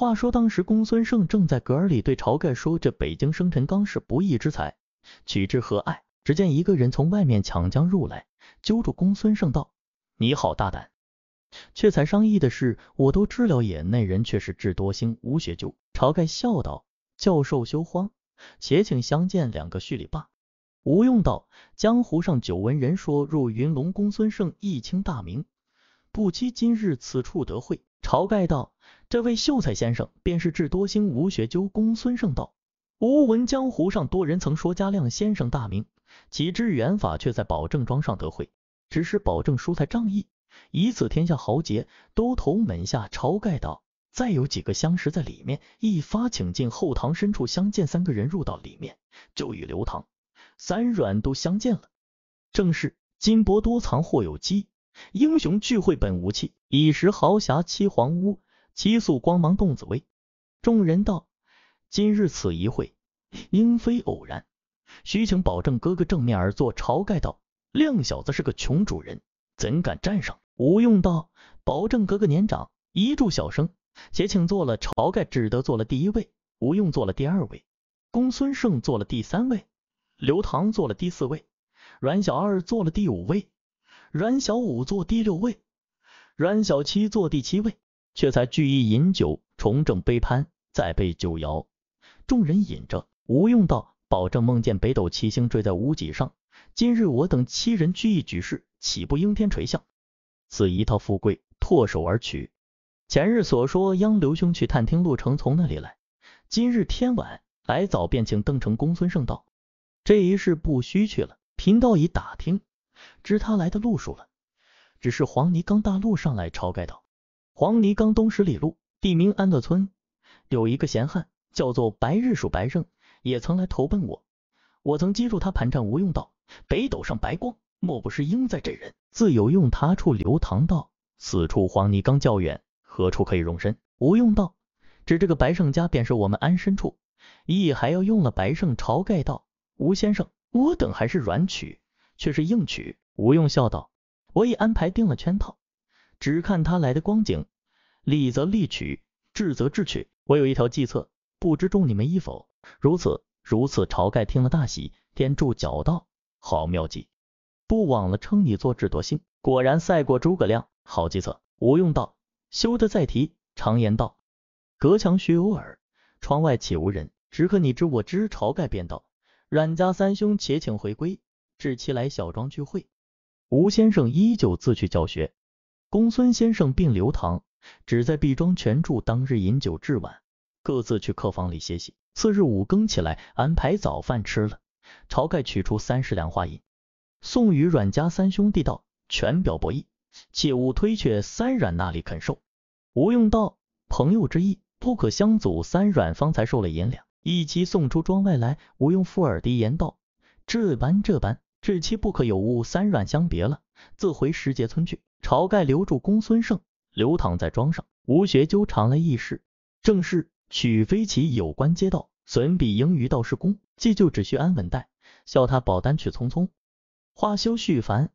话说当时公孙胜正在阁里对晁盖说：“这北京生辰纲是不义之财，取之何爱？”只见一个人从外面抢将入来，揪住公孙胜道：“你好大胆！却才商议的事，我都知了也。”那人却是智多星吴学究。晁盖笑道：“教授休慌，且请相见，两个叙礼罢。”吴用道：“江湖上久闻人说，入云龙公孙胜一清大名，不期今日此处得会。”晁盖道：“这位秀才先生，便是智多星吴学究。”公孙胜道：“吾闻江湖上多人曾说家亮先生大名。”岂知元法却在保证庄上得会，只是保证书才仗义，以此天下豪杰都投门下。晁盖道：“再有几个相识在里面，一发请进后堂深处相见。”三个人入到里面，就与刘唐、三阮都相见了。正是金帛多藏或有机，英雄聚会本无期。一时豪侠欺皇屋，七宿光芒动紫薇。众人道：“今日此一会，应非偶然。”须请保证哥哥正面而坐。晁盖道：“亮小子是个穷主人，怎敢站上？”吴用道：“保证哥哥年长，一住小生，且请坐了。”晁盖只得坐了第一位，吴用坐了第二位，公孙胜坐了第三位，刘唐坐了第四位，阮小二坐了第五位，阮小五坐第六位，阮小七坐第七位。却才聚义饮酒，重整杯盘，再备酒肴，众人饮着。吴用道。保证梦见北斗七星坠在屋脊上，今日我等七人聚义举事，岂不应天垂象？此一套富贵，唾手而取。前日所说央刘兄去探听路程从那里来，今日天晚来早便请登城。公孙胜道：这一事不须去了，贫道已打听，知他来的路数了，只是黄泥冈大路上来。晁盖道：黄泥冈东十里路，地名安乐村，有一个闲汉叫做白日鼠白胜。也曾来投奔我，我曾击住他盘缠。吴用道：“北斗上白光，莫不是应在这人？”自有用他处。刘唐道：“此处黄泥冈较远，何处可以容身？”吴用道：“指这个白胜家便是我们安身处，亦还要用了白胜。”晁盖道：“吴先生，我等还是软取，却是硬取。”吴用笑道：“我已安排定了圈套，只看他来的光景，利则利取，智则智取。我有一条计策，不知中你们意否？”如此如此，晁盖听了大喜，点住脚道：“好妙计，不枉了称你做智多星，果然赛过诸葛亮，好计策。”吴用道：“休得再提。常言道，隔墙须有耳，窗外岂无人？只可你知我知。”晁盖便道：“阮家三兄且请回归，至期来小庄聚会。”吴先生依旧自去教学，公孙先生并刘唐只在毕庄全住，当日饮酒至晚，各自去客房里歇息。次日五更起来，安排早饭吃了。晁盖取出三十两花银，送与阮家三兄弟道：“全表博义，切勿推却三阮那里肯受。”吴用道：“朋友之意，不可相阻。”三阮方才受了银两，一齐送出庄外来。吴用附耳低言道：“这般这般，至期不可有误。”三阮相别了，自回石碣村去。晁盖留住公孙胜，刘躺在庄上。吴学究常来议事，正是。取飞骑有关街道，损彼盈余道是功。既就只需安稳待，笑他保单去匆匆。话休续繁，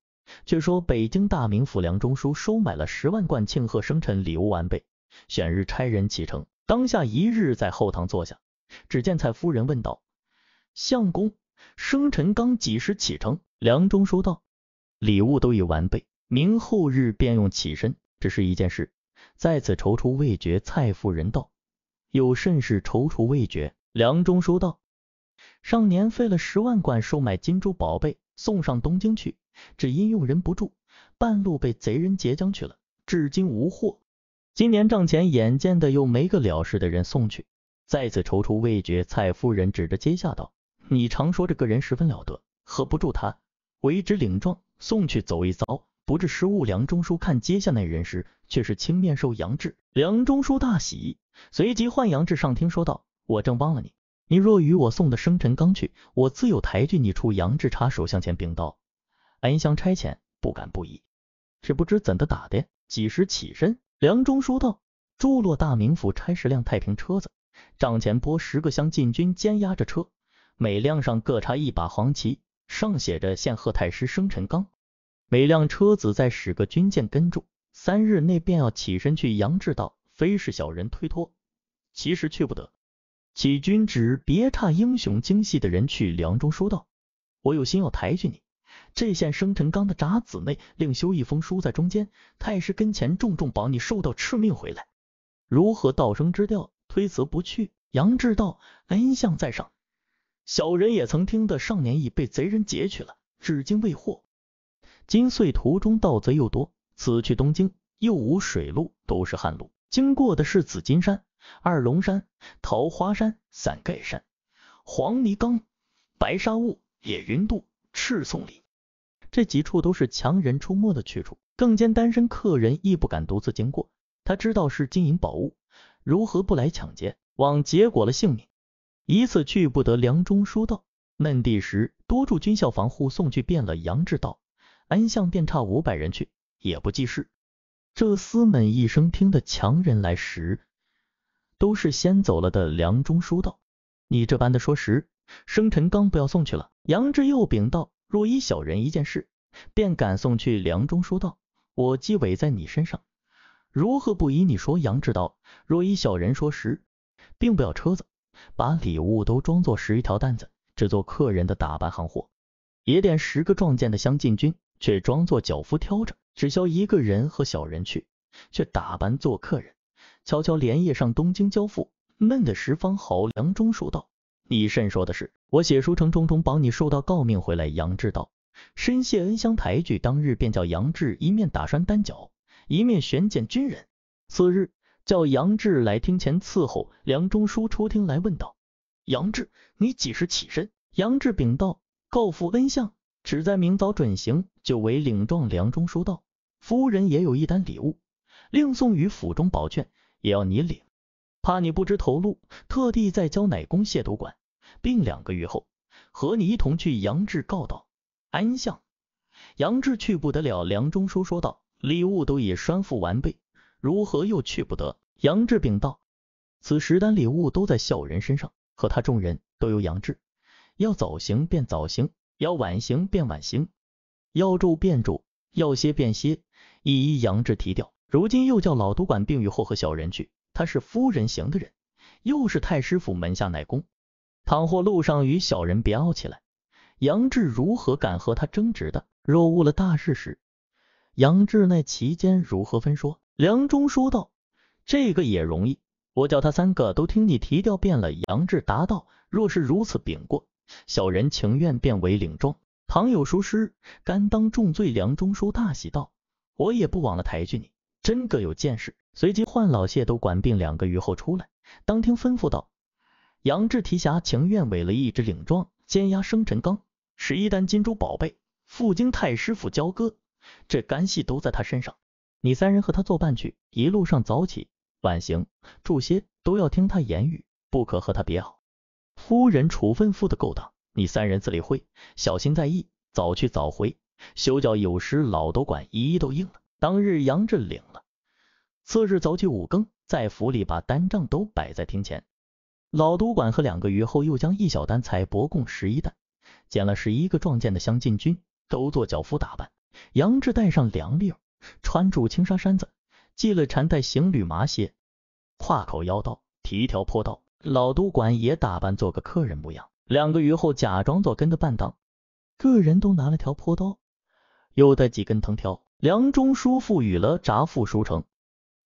却说北京大名府梁中书收买了十万贯庆贺生辰礼物完备，选日差人启程。当下一日在后堂坐下，只见蔡夫人问道：“相公，生辰纲几时启程？”梁中书道：“礼物都已完备，明后日便用起身。只是一件事，在此踌躇未决。”蔡夫人道。有甚事踌躇未决？梁中书道：上年费了十万贯收买金珠宝贝，送上东京去，只因用人不住，半路被贼人截将去了，至今无货。今年账前眼见的又没个了事的人送去，再次踌躇未决。蔡夫人指着阶下道：你常说这个人十分了得，何不住他，为之领状送去走一遭，不至失误。梁中书看阶下那人时，却是青面兽杨志。梁中书大喜。随即唤杨志上厅说道：“我正帮了你，你若与我送的生辰纲去，我自有抬举你出。”杨志插手向前禀道：“恩相差遣，不敢不依。只不知怎的打的？几时起身？”梁中书道：“诸洛大名府差十辆太平车子，帐前拨十个乡禁军监押着车，每辆上各插一把黄旗，上写着‘献贺太师生辰纲’。每辆车子再使个军舰跟住，三日内便要起身去。”杨志道。非是小人推脱，其实去不得。启君旨，别差英雄精细的人去梁中说道：“我有心要抬举你。这县生辰纲的札子内，另修一封书在中间，太师跟前重重保你受到敕命回来。如何？”道声之调，推辞不去。杨志道：“恩相在上，小人也曾听得上年已被贼人劫去了，至今未获。今岁途中盗贼又多，此去东京又无水路，都是旱路，经过的是紫金山。”二龙山、桃花山、伞盖山、黄泥冈、白沙坞、野云渡、赤松林，这几处都是强人出没的去处，更兼单身客人亦不敢独自经过。他知道是金银宝物，如何不来抢劫？枉结果了性命。一次去不得，梁中书道嫩地时多驻军校防护，送去遍了杨志道，安相便差五百人去，也不济事。这厮们一声听得强人来时。都是先走了的。梁中书道：“你这般的说时，生辰纲不要送去了。”杨志又禀道：“若依小人一件事，便敢送去。”梁中书道：“我既委在你身上，如何不依你说？”杨志道：“若依小人说时，并不要车子，把礼物都装作十余条担子，制作客人的打扮行货。也点十个壮健的乡进军，却装作脚夫挑着，只消一个人和小人去，却打扮做客人。”悄悄连夜上东京交付，闷得十方好。梁中书道：“你甚说的是？我写书成重重帮你受到诰命回来。”杨志道：“深谢恩相抬举，当日便叫杨志一面打栓单脚，一面悬见军人。次日叫杨志来厅前伺候。”梁中书出厅来问道：“杨志，你几时起身？”杨志禀道：“告父恩相，只在明早准行，就为领状。”梁中书道：“夫人也有一单礼物，另送于府中宝卷。”也要你领，怕你不知头路，特地再教奶公谢督管，并两个月后和你一同去杨志告道。安相，杨志去不得了。梁中书说道：“礼物都已拴付完备，如何又去不得？”杨志禀道：“此十单礼物都在小人身上，和他众人都由杨志，要早行便早行，要晚行便晚行，要住便住，要歇便歇，一一杨志提调。”如今又叫老督管并与后和小人去，他是夫人行的人，又是太师府门下奶工，倘或路上与小人别拗起来，杨志如何敢和他争执的？若误了大事时，杨志那其间如何分说？梁中说道：“这个也容易，我叫他三个都听你提调遍了。”杨志答道：“若是如此禀过，小人情愿变为领状，倘有疏失，甘当重罪。”梁中书大喜道：“我也不枉了抬举你。”真个有见识，随即换老谢都管病两个月后出来，当庭吩咐道：“杨志提辖情愿委了一支领状，监押生辰纲，十一单金珠宝贝，赴京太师府交割，这干系都在他身上。你三人和他作伴去，一路上早起晚行住歇，都要听他言语，不可和他别好。夫人处分付的够当，你三人自理会，小心在意，早去早回，休叫有时老都管一一都应了。”当日杨志领了，次日早起五更，在府里把单账都摆在厅前。老督管和两个月后又将一小单彩帛共十一担，捡了十一个壮健的乡禁军，都做脚夫打扮。杨志带上两粒，穿住青纱衫子，系了缠带行旅麻鞋，挎口腰刀，提条坡刀。老督管也打扮做个客人模样。两个虞后假装做跟的伴当，个人都拿了条坡刀，又带几根藤条。梁中书赋予了札付书城，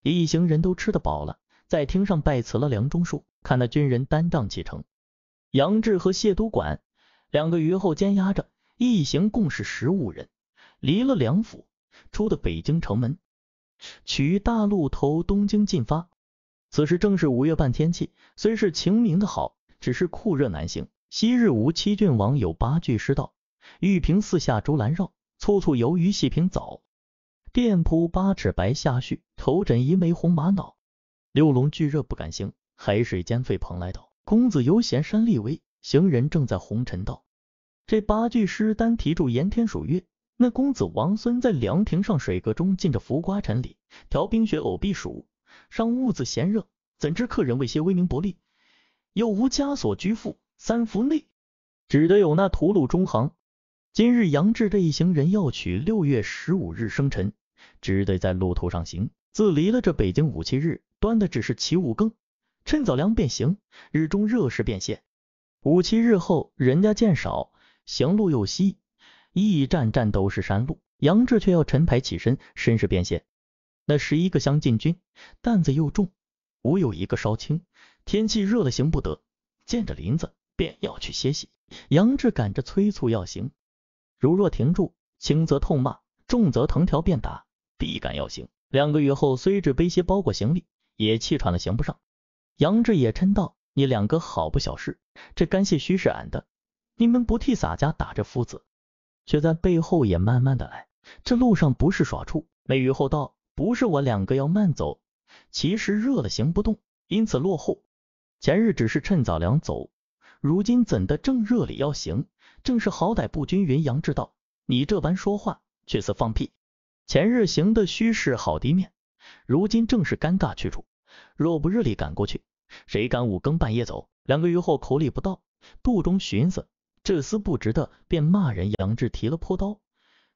一行人都吃得饱了，在厅上拜辞了梁中书，看那军人单帐启程。杨志和谢督管两个虞后监押着，一行共是十五人，离了梁府，出的北京城门，取大路头东京进发。此时正是五月半，天气虽是晴明的好，只是酷热难行。昔日吴七郡王有八句诗道：玉屏四下竹兰绕，簇簇游鱼细平藻。店铺八尺白下絮，头枕一枚红玛瑙。六龙俱热不敢行，海水煎沸蓬莱岛。公子犹嫌山立危，行人正在红尘道。这八句诗单提住炎天暑月，那公子王孙在凉亭上水阁中浸着浮瓜沉里，调冰雪偶避暑，上屋子嫌热，怎知客人为些威名薄利，又无枷锁拘缚，三伏内只得有那屠戮中行。今日杨志这一行人要取六月十五日生辰。只得在路途上行，自离了这北京五七日，端的只是起五更，趁早凉便行，日中热时便现。五七日后，人家见少，行路又稀，一站站都是山路。杨志却要陈牌起身，身势便现。那十一个乡进军，担子又重，吾有一个稍轻。天气热了，行不得，见着林子便要去歇息。杨志赶着催促要行，如若停住，轻则痛骂，重则藤条便打，必赶要行。两个月后，虽只背些包裹行李，也气喘了，行不上。杨志也嗔道：“你两个好不小事，这干谢须是俺的，你们不替洒家打这夫子，却在背后也慢慢的来。”这路上不是耍处，那雨后道，不是我两个要慢走，其实热了行不动，因此落后。前日只是趁早凉走，如今怎的正热里要行？正是好歹不均匀。杨志道，你这般说话，却似放屁。前日行的须是好地面，如今正是尴尬去处。若不日里赶过去，谁敢五更半夜走？两个月后口里不到，肚中寻思，这厮不值得，便骂人。杨志提了破刀。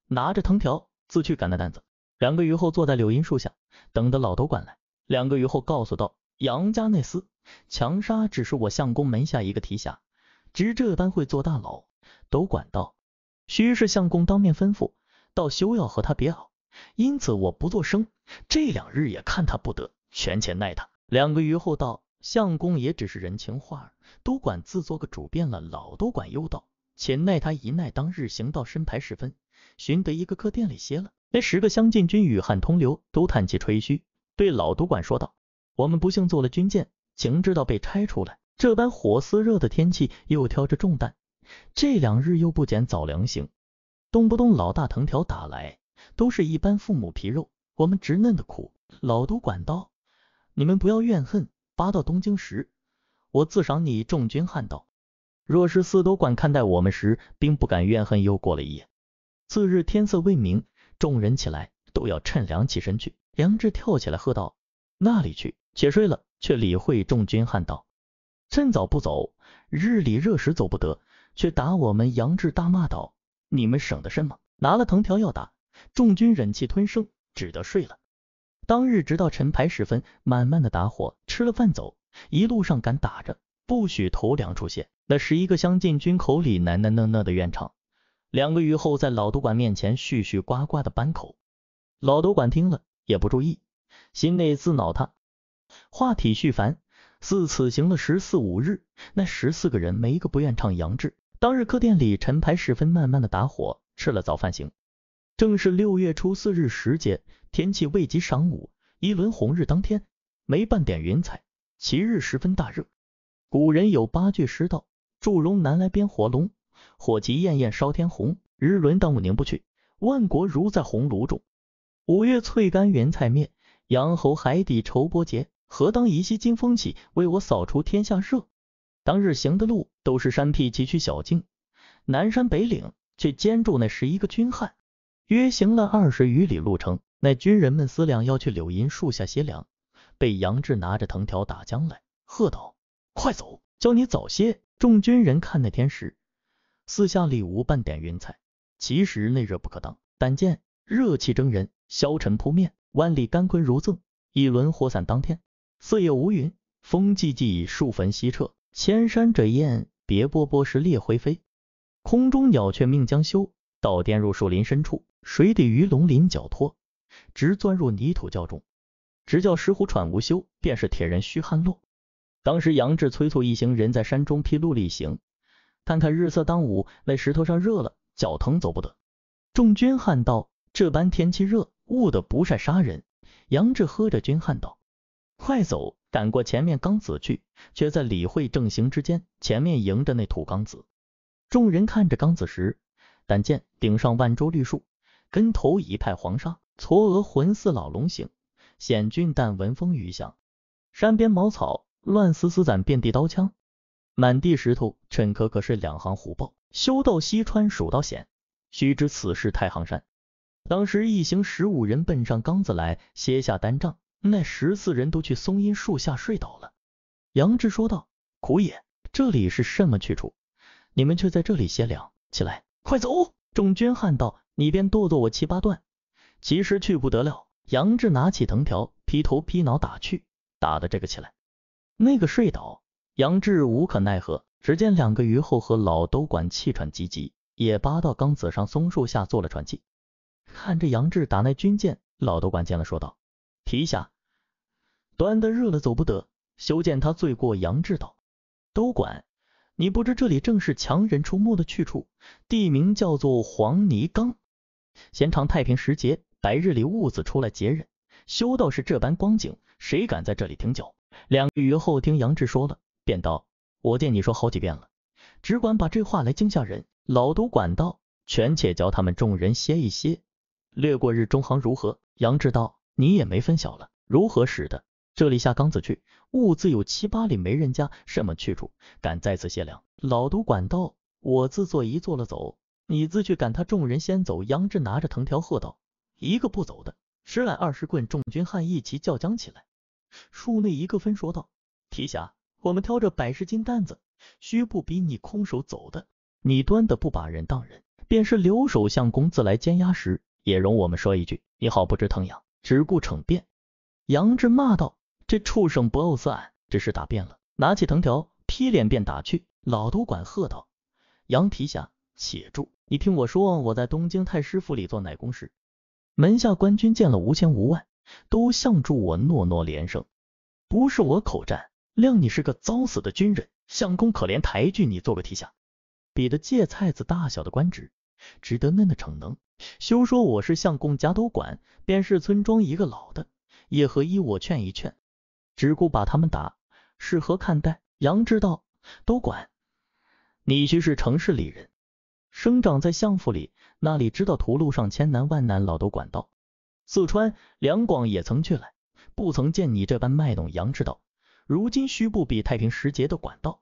拿着藤条自去赶那担子，两个月后坐在柳荫树下，等得老都管来。两个月后告诉道：杨家那厮强杀，只是我相公门下一个提辖，只这般会做大牢。都管道：须是相公当面吩咐，倒休要和他别好。因此我不作声。这两日也看他不得，权且奈他。两个月后道：相公也只是人情话儿，都管自做个主便了。老都管忧道：且奈他一奈，当日行到申牌时分。寻得一个客店里歇了，那十个相近军与汉同流，都叹气吹嘘，对老督管说道：“我们不幸做了军舰，情知道被拆出来，这般火似热的天气，又挑着重担，这两日又不减早粮行，动不动老大藤条打来，都是一般父母皮肉，我们直嫩的苦。”老督管道：“你们不要怨恨，八到东京时，我自赏你众军汉道。若是四都管看待我们时，并不敢怨恨。”又过了一夜。次日天色未明，众人起来都要趁凉起身去。梁志跳起来喝道：“那里去？且睡了！”却理会众军汉道：“趁早不走，日里热时走不得，却打我们。”杨志大骂道：“你们省得甚吗？拿了藤条要打！”众军忍气吞声，只得睡了。当日直到晨牌时分，慢慢的打火，吃了饭走。一路上赶打着，不许头粮出现。那十一个乡进军口里喃喃讷讷的怨唱。两个月后，在老督管面前絮絮呱呱的扳口，老督管听了也不注意，心内自恼他。话体续繁，似此行了十四五日，那十四个人没一个不愿唱杨志。当日客店里晨牌时分，慢慢的打火，吃了早饭行。正是六月初四日时节，天气未及晌午，一轮红日当天，没半点云彩，其日十分大热。古人有八句诗道：祝融南来编火龙。火急焰焰烧天红，日轮当午凝不去，万国如在红炉中。五月翠干云彩灭，阳侯海底愁波结。何当一夕金风起，为我扫除天下热。当日行的路都是山僻崎岖小径，南山北岭，却兼住那十一个军汉，约行了二十余里路程。那军人们思量要去柳荫树下歇凉，被杨志拿着藤条打将来，喝道：“快走，叫你早些！”众军人看那天时。四下里无半点云彩，其实内热不可当。但见热气蒸人，消尘扑面，万里干坤如赠。一轮火伞当天，四野无云，风寂寂，树坟西撤。千山者燕，别波波是烈灰飞。空中鸟雀命将休，倒颠入树林深处。水底鱼龙鳞角脱，直钻入泥土窖中。直叫石虎喘无休，便是铁人虚汗落。当时杨志催促一行人在山中僻路里行。看看日色当午，那石头上热了，脚疼走不得。众军汉道：这般天气热，雾的不晒杀人。杨志喝着军汉道：快走，赶过前面刚子去。却在李会正行之间，前面迎着那土刚子。众人看着刚子时，但见顶上万株绿树，根头一派黄沙，嵯峨浑似老龙形，险峻但闻风雨响。山边茅草乱丝丝攒，遍地刀枪。满地石头，趁可可是两行虎豹。修道西川，蜀道险。须知此事太行山。当时一行十五人奔上冈子来，歇下单帐。那十四人都去松阴树下睡倒了。杨志说道：“苦也，这里是什么去处？你们却在这里歇凉。起来，快走！”众军汉道：“你便剁剁我七八段。”其实去不得了。杨志拿起藤条，劈头劈脑打去，打的这个起来。那个睡倒。杨志无可奈何，只见两个虞后和老都管气喘急急，也扒到缸子上松树下做了喘气。看着杨志打那军舰，老都管见了说道：“提下，端的热了走不得，休见他罪过。”杨志道：“都管，你不知这里正是强人出没的去处，地名叫做黄泥冈。闲常太平时节，白日里兀自出来劫人，修道是这般光景，谁敢在这里停脚？”两个虞后听杨志说了。便道：“我见你说好几遍了，只管把这话来惊吓人。”老都管道：“权且教他们众人歇一歇，略过日中行如何？”杨志道：“你也没分晓了，如何使的？这里下缸子去，兀自有七八里没人家，什么去处？敢在此歇凉？”老都管道：“我自作一坐了走，你自去赶他众人先走。”杨志拿着藤条喝道：“一个不走的，十来二十棍！”众军汉一齐叫将起来。树内一个分说道：“提辖。”我们挑着百十斤担子，须不比你空手走的。你端的不把人当人，便是留守相公自来监押时，也容我们说一句，你好不知疼痒，只顾逞辩。杨志骂道：“这畜生不怄死俺，只是打遍了。”拿起藤条劈脸便打去。老都管喝道：“杨提辖，且住！你听我说，我在东京太师府里做奶工时，门下官军见了无千无万，都向助我诺诺连声，不是我口战。”谅你是个遭死的军人，相公可怜抬举你做个提辖，比的芥菜子大小的官职，值得嫩的逞能。休说我是相公家都管，便是村庄一个老的，也何依我劝一劝，只顾把他们打，是何看待？杨知道，都管，你须是城市里人，生长在相府里，那里知道途路上千难万难。老都管道，四川、两广也曾去来，不曾见你这般卖弄。杨志道。如今须不比太平时节的管道，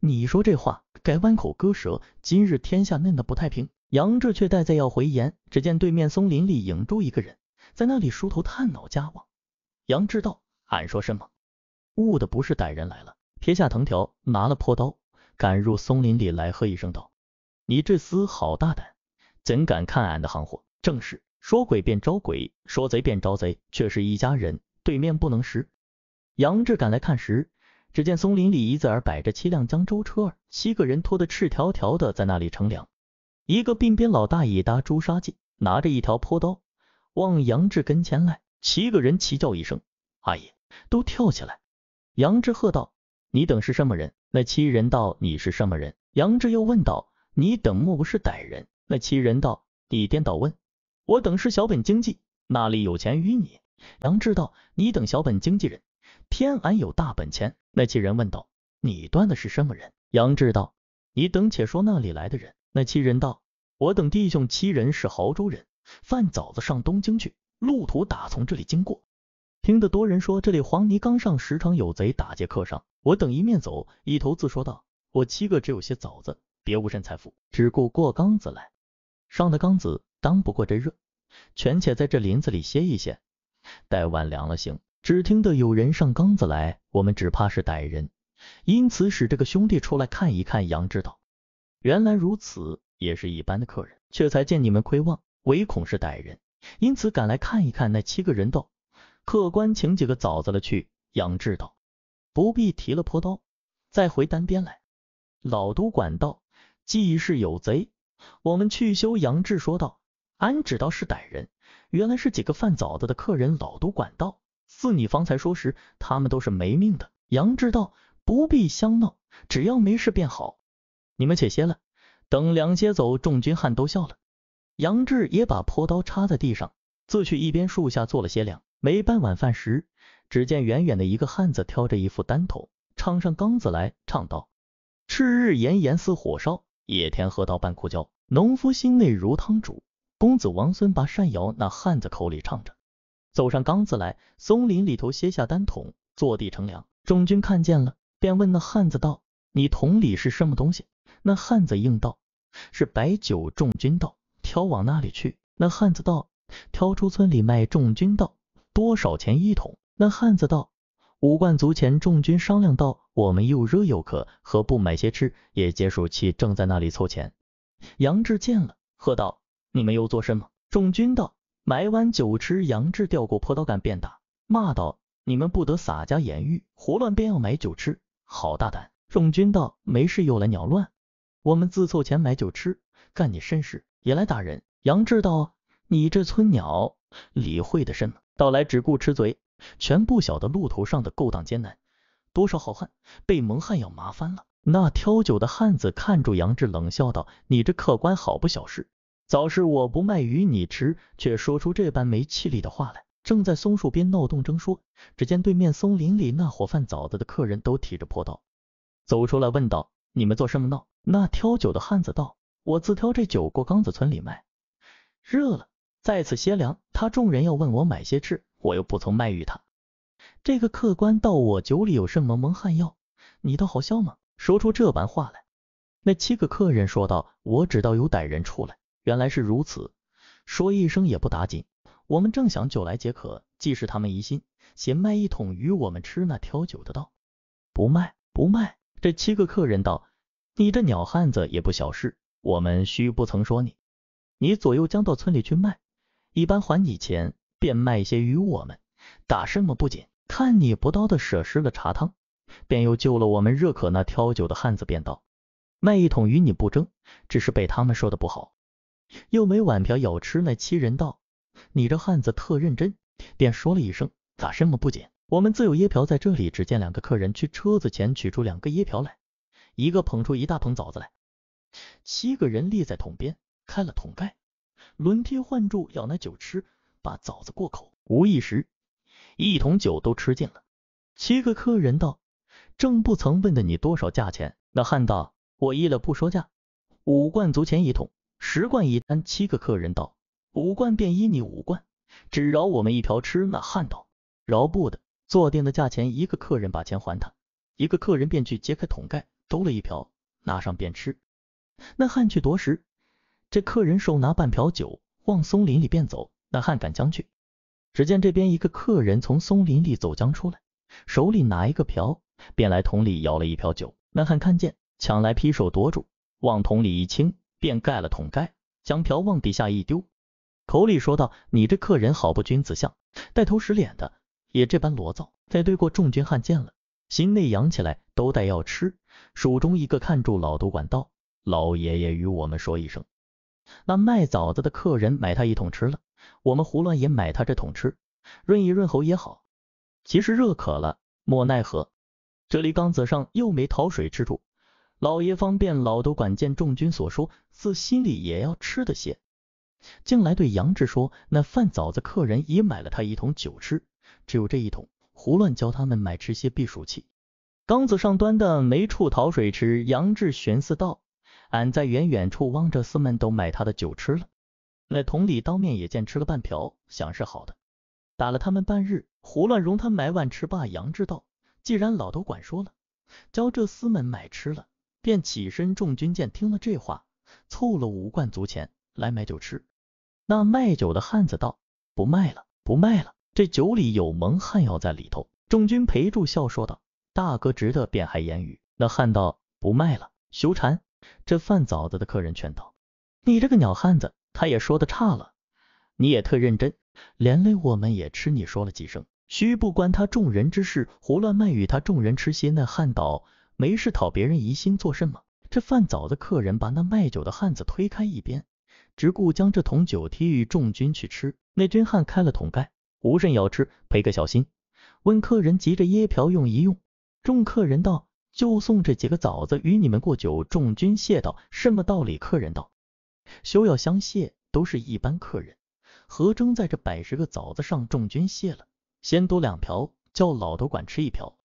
你说这话该弯口割舌。今日天下嫩的不太平。杨志却待在要回言，只见对面松林里影住一个人，在那里梳头探脑家望。杨志道：“俺说什么？误的不是歹人来了。”撇下藤条，拿了破刀，赶入松林里来，喝一声道：“你这厮好大胆，怎敢看俺的行货？”正是说鬼便招鬼，说贼便招贼，却是一家人，对面不能识。杨志赶来看时，只见松林里一字儿摆着七辆江州车儿，七个人拖得赤条条的在那里乘凉。一个鬓边老大爷搭朱砂髻，拿着一条坡刀，往杨志跟前来。七个人齐叫一声：“阿爷！”都跳起来。杨志喝道：“你等是什么人？”那七人道：“你是什么人？”杨志又问道：“你等莫不是歹人？”那七人道：“你颠倒问，我等是小本经济，那里有钱与你？”杨志道：“你等小本经纪人。”偏俺有大本钱。那七人问道：“你端的是什么人？”杨志道：“你等且说那里来的人。”那七人道：“我等弟兄七人是亳州人，饭早子上东京去，路途打从这里经过。听得多人说这里黄泥冈上时常有贼打劫客商，我等一面走，一头自说道：我七个只有些枣子，别无甚财富，只顾过冈子来。上的刚子当不过这热，权且在这林子里歇一歇，待晚凉了行。”只听得有人上刚子来，我们只怕是歹人，因此使这个兄弟出来看一看。杨知道，原来如此，也是一般的客人，却才见你们窥望，唯恐是歹人，因此赶来看一看。那七个人道：“客官请几个枣子了去。”杨志道：“不必提了，坡刀，再回单边来。”老都管道：“既是有贼，我们去修。”杨志说道：“俺只道是歹人，原来是几个贩枣子的客人。”老都管道。似你方才说时，他们都是没命的。杨志道：“不必相闹，只要没事便好。你们且歇了，等两歇走。”众军汉都笑了。杨志也把破刀插在地上，自去一边树下坐了歇凉。没半晚饭时，只见远远的一个汉子挑着一副单头，唱上缸子来，唱道：“赤日炎炎似火烧，野田河道半枯焦。农夫心内如汤煮，公子王孙把扇摇。”那汉子口里唱着。走上缸子来，松林里头歇下单桶，坐地乘凉。众军看见了，便问那汉子道：“你桶里是什么东西？”那汉子应道：“是白酒。”众军道：“挑往那里去？”那汉子道：“挑出村里卖。”众军道：“多少钱一桶？”那汉子道：“五贯足钱。”众军商量道：“我们又热又渴，何不买些吃？”也解暑气，正在那里凑钱。杨志见了，喝道：“你们又做甚么？”众军道。买碗酒吃，杨志调过坡刀杆便打，骂道：“你们不得洒家言语，胡乱便要买酒吃，好大胆！众军道：没事又来鸟乱，我们自凑钱买酒吃，干你甚事？也来打人！杨志道：你这村鸟理会的甚么？到来只顾吃嘴，全不晓得路途上的勾当艰难，多少好汉被蒙汉要麻翻了。那挑酒的汉子看住杨志，冷笑道：你这客官好不小事，早是我不卖与你吃，却说出这般没气力的话来。正在松树边闹动争说，只见对面松林里那伙贩枣子的客人都提着破刀走出来，问道：“你们做什么闹？”那挑酒的汉子道：“我自挑这酒过刚子村里卖，热了，在此歇凉。他众人要问我买些吃，我又不曾卖与他。这个客官道我酒里有什么蒙汗药？你倒好笑吗？说出这般话来。”那七个客人说道：“我知道有歹人出来，原来是如此，说一声也不打紧。”我们正想酒来解渴，既是他们疑心，先卖一桶与我们吃。那挑酒的道：“不卖，不卖。”这七个客人道：“你这鸟汉子也不小事，我们须不曾说你。你左右将到村里去卖，一般还你钱，便卖些与我们。打什么不紧？看你不到的舍失了茶汤，便又救了我们热渴。”那挑酒的汉子便道：“卖一桶与你不争，只是被他们说的不好，又没碗瓢舀吃。”那七人道。你这汉子特认真，便说了一声：“咋什么不紧？我们自有椰瓢在这里。”只见两个客人去车子前取出两个椰瓢来，一个捧出一大捧枣子来，七个人立在桶边，开了桶盖，轮替换住舀那酒吃，把枣子过口。无一时，一桶酒都吃尽了。七个客人道：“正不曾问的你多少价钱？”那汉道：“我依了不说价，五贯足钱一桶，十贯一单。”七个客人道。五贯便依你五贯，只饶我们一瓢吃。那汉道饶不得，坐定的价钱，一个客人把钱还他，一个客人便去揭开桶盖，兜了一瓢，拿上便吃。那汉去夺时，这客人手拿半瓢酒，往松林里便走。那汉赶将去，只见这边一个客人从松林里走将出来，手里拿一个瓢，便来桶里舀了一瓢酒。那汉看见，抢来劈手夺住，往桶里一倾，便盖了桶盖，将瓢往底下一丢。口里说道：“你这客人好不君子相，带头使脸的也这般罗造。”再对过众军汉见了，心内扬起来，都带要吃。蜀中一个看住老督管道：“老爷爷与我们说一声，那卖枣子的客人买他一桶吃了，我们胡乱也买他这桶吃，润一润喉也好。其实热渴了，莫奈何。这里缸子上又没讨水之处，老爷方便。老都管见众军所说，自心里也要吃的些。”进来对杨志说：“那饭枣子客人已买了他一桶酒吃，只有这一桶，胡乱教他们买吃些避暑气。缸子上端的没处讨水吃。”杨志寻思道：“俺在远远处望着厮们都买他的酒吃了，那桶里当面也见吃了半瓢，想是好的。打了他们半日，胡乱容他买碗吃罢。”杨志道：“既然老都管说了，教这厮们买吃了，便起身。众军见听了这话，凑了五贯足钱来买酒吃。”那卖酒的汉子道：“不卖了，不卖了，这酒里有蒙汗药在里头。”众军陪住笑说道：“大哥值得便还言语。”那汉道：“不卖了，休馋。”这贩枣子的客人劝道：“你这个鸟汉子，他也说的差了，你也特认真，连累我们也吃你说了几声，须不关他众人之事，胡乱卖与他众人吃些。”那汉道：“没事讨别人疑心做甚么？”这饭枣的客人把那卖酒的汉子推开一边。只顾将这桶酒踢与众军去吃。那军汉开了桶盖，无甚要吃，赔个小心。问客人急着椰瓢用一用。众客人道：“就送这几个枣子与你们过酒。”众军谢道：“什么道理？”客人道：“休要相谢，都是一般客人，何争在这百十个枣子上？”众军谢了，先多两瓢，叫老斗管吃一瓢，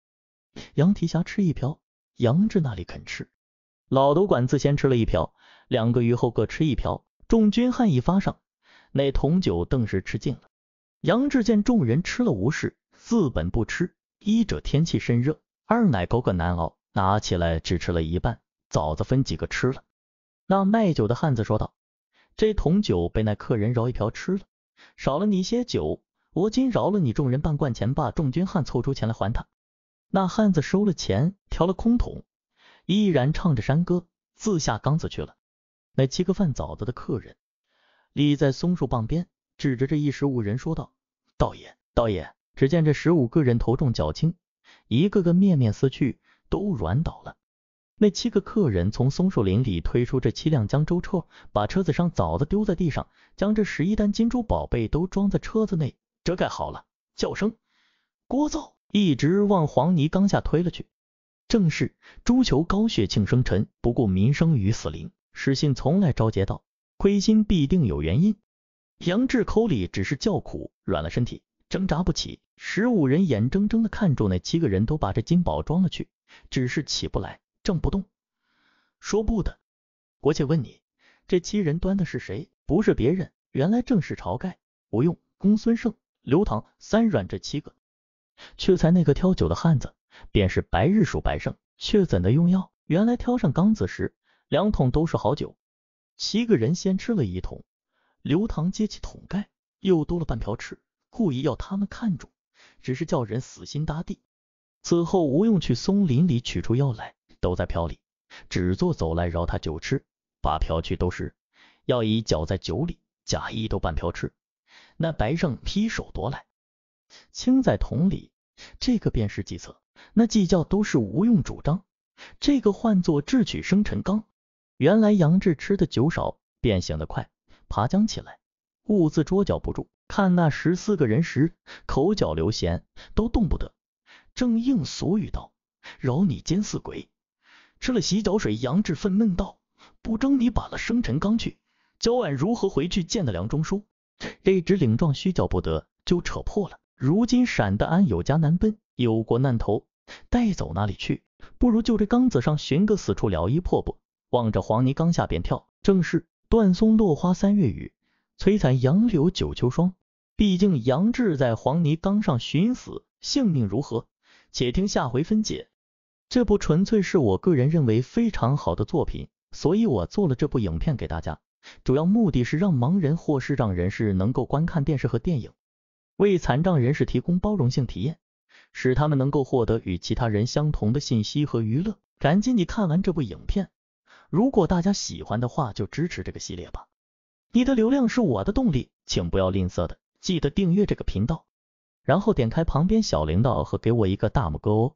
杨提辖吃一瓢，杨志那里肯吃。老斗管自先吃了一瓢，两个余后各吃一瓢。众军汉一发上，那桶酒顿时吃尽了。杨志见众人吃了无事，自本不吃。一者天气甚热，二乃口渴难熬，拿起来只吃了一半，枣子分几个吃了。那卖酒的汉子说道：“这桶酒被那客人饶一瓢吃了，少了你些酒，我今饶了你众人半贯钱罢。”众军汉凑出钱来还他。那汉子收了钱，调了空桶，依然唱着山歌，自下缸子去了。那七个贩枣子的客人立在松树傍边，指着这一十五人说道：“道爷，道爷，只见这十五个人头重脚轻，一个个面面思去，都软倒了。那七个客人从松树林里推出这七辆江州车，把车子上枣子丢在地上，将这十一单金珠宝贝都装在车子内，遮盖好了。叫声聒噪，一直往黄泥冈下推了去。正是朱求高血庆生辰，不顾民生于死灵。失信从来招劫道，亏心必定有原因。杨志口里只是叫苦，软了身体，挣扎不起。十五人眼睁睁的看住那七个人都把这金宝装了去，只是起不来。正不动，说不的，国且问你，这七人端的是谁？不是别人，原来正是晁盖、吴用、公孙胜、刘唐、三阮这七个。却才那个挑酒的汉子，便是白日鼠白胜，却怎的用药？原来挑上缸子时，两桶都是好酒。七个人先吃了一桶，刘唐揭起桶盖，又多了半瓢吃，故意要他们看住，只是叫人死心塌地。此后，吴用去松林里取出药来。都在瓢里，只做走来饶他酒吃，把瓢去都是，要以搅在酒里，假意都半瓢吃。那白胜劈手夺来，倾在桶里，这个便是计策。那计较都是无用主张，这个唤作智取生辰纲。原来杨志吃的酒少，便醒得快，爬将起来，兀自捉脚不住。看那十四个人时，口角流涎，都动不得，正应俗语道：“饶你奸似鬼。”吃了洗脚水，杨志愤懑道：“不争你把了生辰纲去，教俺如何回去见得梁中书？这只领状虚叫不得，就扯破了。如今闪得俺有家难奔，有国难投，带走哪里去？不如就这缸子上寻个死处了一破不？望着黄泥缸下便跳。正是断松落花三月雨，摧残杨柳九秋霜。毕竟杨志在黄泥缸上寻死，性命如何？且听下回分解。”这部纯粹是我个人认为非常好的作品，所以我做了这部影片给大家，主要目的是让盲人或视障人士能够观看电视和电影，为残障人士提供包容性体验，使他们能够获得与其他人相同的信息和娱乐。赶紧你看完这部影片，如果大家喜欢的话，就支持这个系列吧。你的流量是我的动力，请不要吝啬的，记得订阅这个频道，然后点开旁边小铃铛和给我一个大拇哥哦。